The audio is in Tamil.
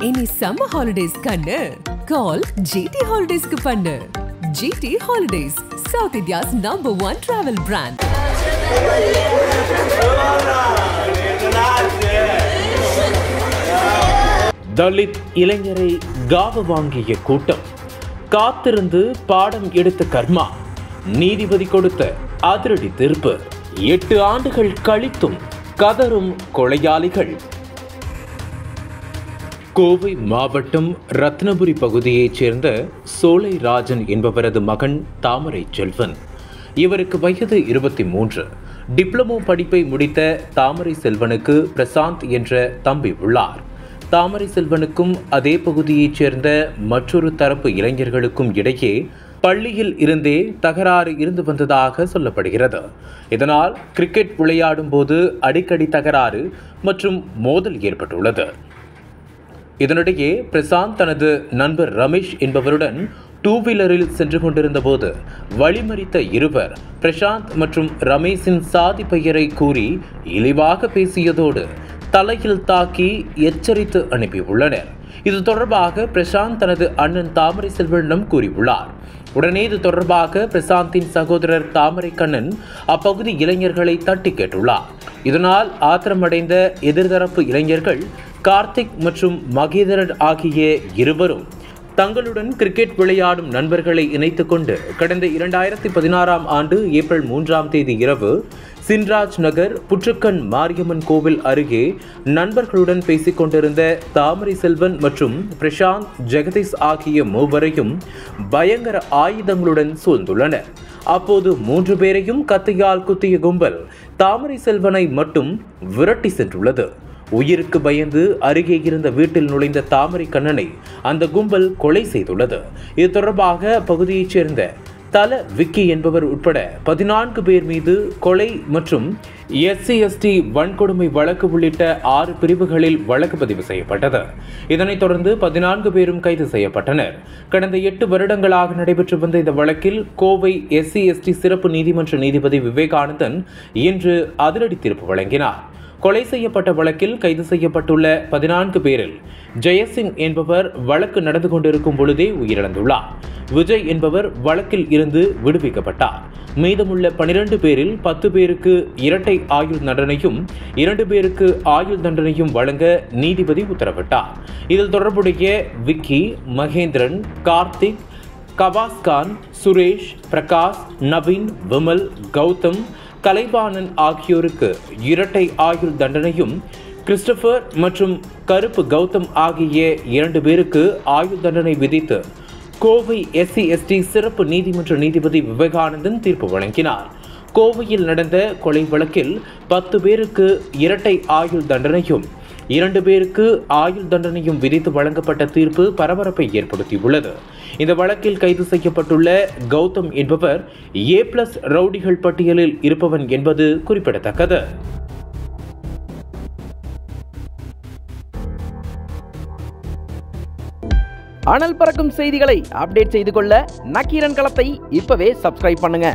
இனி சம்மர் ஹாலிடேஸ் கண்ணு. கால் ஜிடி ஹாலிடேஸ்க்கு பண்ணு. GT holidays south India's number one travel brand Dalit இளைஞரை காவு வாங்கிய கூட்டம். காத்திருந்து பாடம் எடுத்த கர்மா. நீதிபதி கொடுத்த அதிரடி தீர்ப்பு. எட்டு ஆண்டுகள் கழித்தும் கதரும் கொலையாளிகள். கோவை மாவட்டம் ரத்னபுரி பகுதியைச் சேர்ந்த சோலை ராஜன் என்பவரது மகன் தாமரை செல்வன். இவருக்கு வயது இருபத்தி மூன்று டிப்ளமோ படிப்பை முடித்த தாமரை செல்வனுக்கு பிரசாந்த் என்ற தம்பி உள்ளார். தாமரை செல்வனுக்கும் அதே பகுதியைச் சேர்ந்த மற்றொரு தரப்பு இளைஞர்களுக்கும் இடையே பள்ளியில் இருந்தே தகராறு இருந்து வந்ததாக சொல்லப்படுகிறது. இதனால் கிரிக்கெட் விளையாடும் போது அடிக்கடி தகராறு மற்றும் மோதல் ஏற்பட்டுள்ளது. இதனிடையே பிரசாந்த் தனது நண்பர் ரமேஷ் என்பவருடன் டூ வீலரில் சென்று கொண்டிருந்த போது வழிமறித்த இருவர் பிரசாந்த் மற்றும் ரமேஷின் சாதி பெயரை கூறி இழிவாக பேசியதோடு தலையில் தாக்கி எச்சரித்து அனுப்பியுள்ளனர். இது தொடர்பாக பிரசாந்த் தனது அண்ணன் தாமரை செல்வனிடம் கூறியுள்ளார். உடனே இது தொடர்பாக பிரசாந்தின் சகோதரர் தாமரை கண்ணன் அப்பகுதி இளைஞர்களை தட்டி கேட்டுள்ளார். இதனால் ஆத்திரமடைந்த எதிர்தரப்பு இளைஞர்கள் கார்த்திக் மற்றும் மகேதரன் ஆகிய இருவரும் தங்களுடன் கிரிக்கெட் விளையாடும் நண்பர்களை இணைத்துக்கொண்டு கடந்த இரண்டாயிரத்தி பதினாறாம் ஆண்டு ஏப்ரல் மூன்றாம் தேதி இரவு சின்ராஜ் நகர் புற்றுக்கண் மாரியம்மன் கோவில் அருகே நண்பர்களுடன் பேசிக் கொண்டிருந்த தாமரை செல்வன் மற்றும் பிரசாந்த் ஜெகதீஷ் ஆகிய மூவரையும் பயங்கர ஆயுதங்களுடன் சூழ்ந்துள்ளனர். அப்போது மூன்று பேரையும் கத்தியால் குத்திய கும்பல் தாமரை செல்வனை மட்டும் விரட்டி சென்றுள்ளது. உயிருக்கு பயந்து அருகே இருந்த வீட்டில் நுழைந்த தாமரை கண்ணனை அந்த கும்பல் கொலை செய்துள்ளது. இது தொடர்பாக அப்பகுதியைச் சேர்ந்த தல விக்கி என்பவர் உட்பட பதினான்கு பேர் மீது கொலை மற்றும் எஸ்சி எஸ்டி வன்கொடுமை வழக்கு உள்ளிட்ட ஆறு பிரிவுகளில் வழக்கு பதிவு செய்யப்பட்டது. இதனைத் தொடர்ந்து பதினான்கு பேரும் கைது செய்யப்பட்டனர். கடந்த எட்டு வருடங்களாக நடைபெற்று வந்த இந்த வழக்கில் கோவை எஸ்சி எஸ்டி சிறப்பு நீதிமன்ற நீதிபதி விவேகானந்தன் இன்று அதிரடி தீர்ப்பு வழங்கினார். கொலை செய்யப்பட்ட வழக்கில் கைது செய்யப்பட்டுள்ள பதினான்கு பேரில் ஜெயசிங் என்பவர் வழக்கு நடந்து கொண்டிருக்கும் பொழுதே உயிரிழந்துள்ளார். விஜய் என்பவர் வழக்கில் இருந்து விடுவிக்கப்பட்டார். மீதமுள்ள பனிரெண்டு பேரில் பத்து பேருக்கு இரட்டை ஆயுள் தண்டனையும் இரண்டு பேருக்கு ஆயுள் தண்டனையும் வழங்க நீதிபதி உத்தரவிட்டார். இதில் தொடர்புடைய விக்கி மகேந்திரன் கார்த்திக் கவாஸ்கான் சுரேஷ் பிரகாஷ் நவீன் விமல் கௌதம் கலைவாணன் ஆகியோருக்கு இரட்டை ஆயுள் தண்டனையும் கிறிஸ்டபர் மற்றும் கருப்பு கௌதம் ஆகிய இரண்டு பேருக்கு ஆயுள் தண்டனை விதித்து கோவை எஸ்சி எஸ்டி சிறப்பு நீதிமன்ற நீதிபதி விவேகானந்தன் தீர்ப்பு வழங்கினார். கோவையில் நடந்த கொலை வழக்கில் பத்து பேருக்கு இரட்டை ஆயுள் தண்டனையும் இரண்டு பேருக்கு ஆயுள் தண்டனையும் விதித்து வழங்கப்பட்ட தீர்ப்பு பரபரப்பை ஏற்படுத்தியுள்ளது. இந்த வழக்கில் கைது செய்யப்பட்டுள்ள கௌதம் என்பவர் ஏ பிளஸ் ரவுடிகள் பட்டியலில் இருப்பவன் என்பது குறிப்பிடத்தக்கது. அனல் பறக்கும் செய்திகளை அப்டேட் செய்து கொள்ள நக்கீரன் களத்தை இப்பவே சப்ஸ்கிரைப் பண்ணுங்க.